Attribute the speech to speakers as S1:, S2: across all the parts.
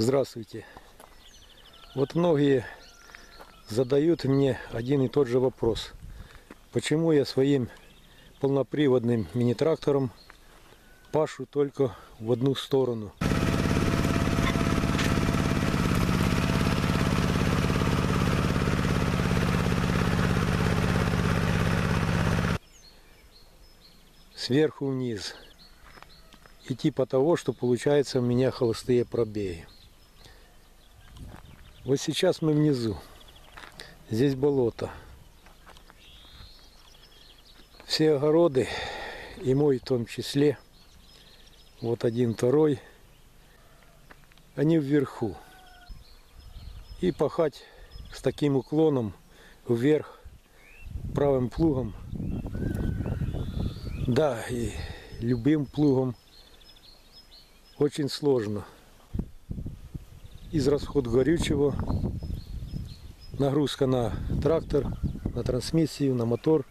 S1: Здравствуйте. Вот многие задают мне один и тот же вопрос. Почему я своим полноприводным мини-трактором пашу только в одну сторону? Сверху вниз. И типа того, что получается у меня холостые пробеги. Вот сейчас мы внизу. Здесь болото. Все огороды, и мой в том числе, вот один, второй, они вверху. И пахать с таким уклоном вверх правым плугом, да, и любым плугом очень сложно. Израсход горючего, нагрузка на трактор, на трансмиссию, на мотор.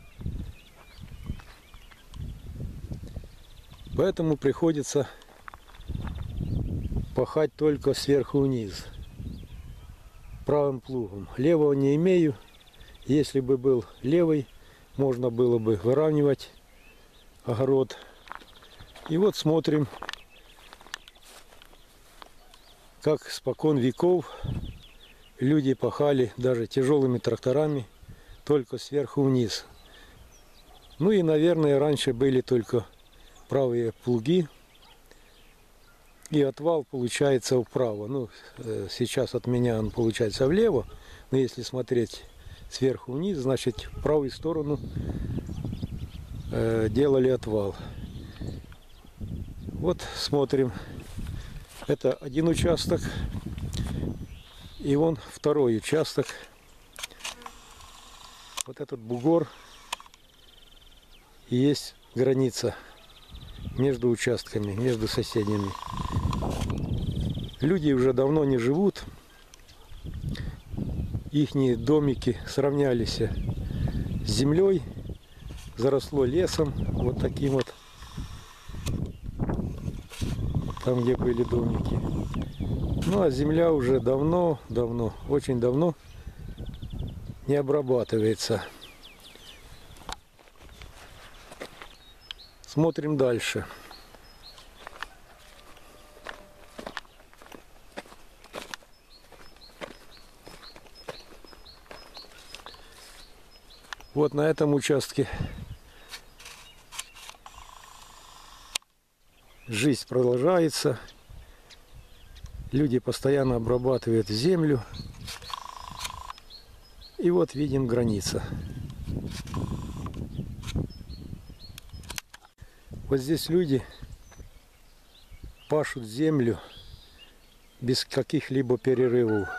S1: Поэтому приходится пахать только сверху вниз правым плугом. Левого не имею. Если бы был левый, можно было бы выравнивать огород. И вот смотрим, как спокон веков люди пахали даже тяжелыми тракторами только сверху вниз. Ну и, наверное, раньше были только правые плуги. И отвал получается вправо. Ну, э, сейчас от меня он получается влево. Но если смотреть сверху вниз, значит в правую сторону э, делали отвал. Вот смотрим. Это один участок. И вон второй участок. Вот этот бугор. И есть граница между участками, между соседями. Люди уже давно не живут. Ихние домики сравнялись с землей заросло лесом, вот таким вот, там где были домики. Ну а земля уже давно, давно, очень давно не обрабатывается. Смотрим дальше. Вот на этом участке жизнь продолжается. Люди постоянно обрабатывают землю. И вот видим граница. Вот здесь люди пашут землю без каких-либо перерывов.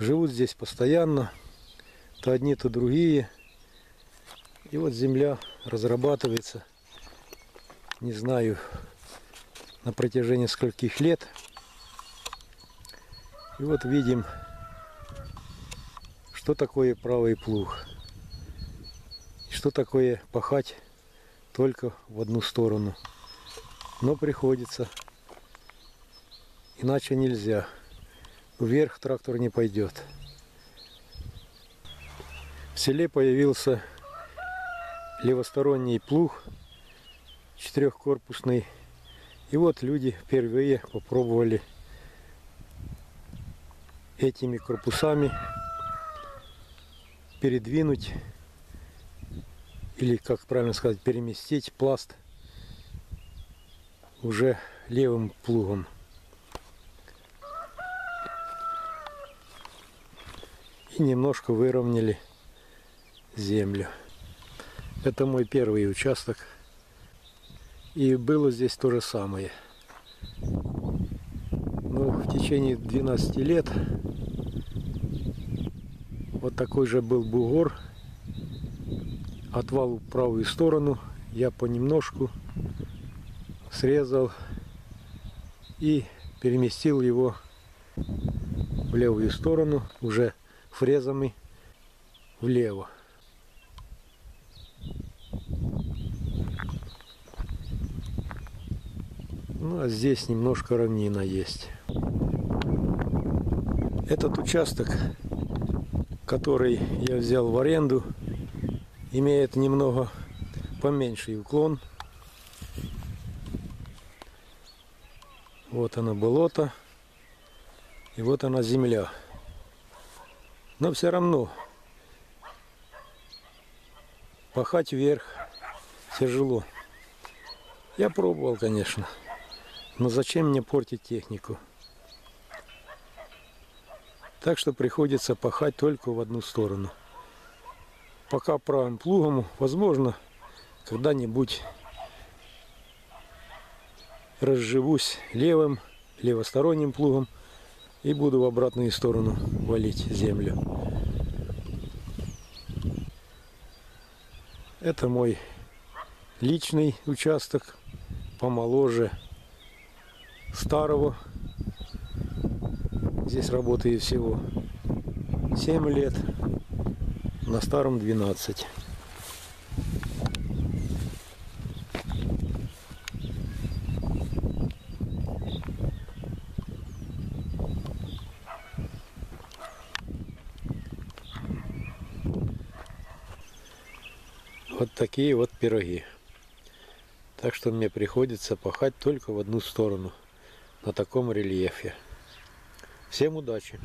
S1: Живут здесь постоянно. То одни, то другие. И вот земля разрабатывается. Не знаю, на протяжении скольких лет. И вот видим, что такое правый плуг. Что такое пахать только в одну сторону. Но приходится. Иначе нельзя. Вверх трактор не пойдет. В селе появился левосторонний плуг четырехкорпусный и вот люди впервые попробовали этими корпусами передвинуть или, как правильно сказать, переместить пласт уже левым плугом. И немножко выровняли землю. Это мой первый участок – и было здесь то же самое. Но в течение 12 лет вот такой же был бугор. Отвал в правую сторону. Я понемножку срезал и переместил его в левую сторону уже фрезами влево. Ну а здесь немножко равнина есть. Этот участок, который я взял в аренду, имеет немного поменьший уклон. Вот оно болото. И вот она земля. Но все равно пахать вверх тяжело. Я пробовал, конечно. Но зачем мне портить технику? Так что приходится пахать только в одну сторону. Пока правым плугом, возможно, когда-нибудь разживусь левым, левосторонним плугом и буду в обратную сторону валить землю. Это мой личный участок, помоложе старого. Здесь работает всего 7 лет, на старом 12. Вот такие вот пироги. Так что мне приходится пахать только в одну сторону на таком рельефе. Всем удачи!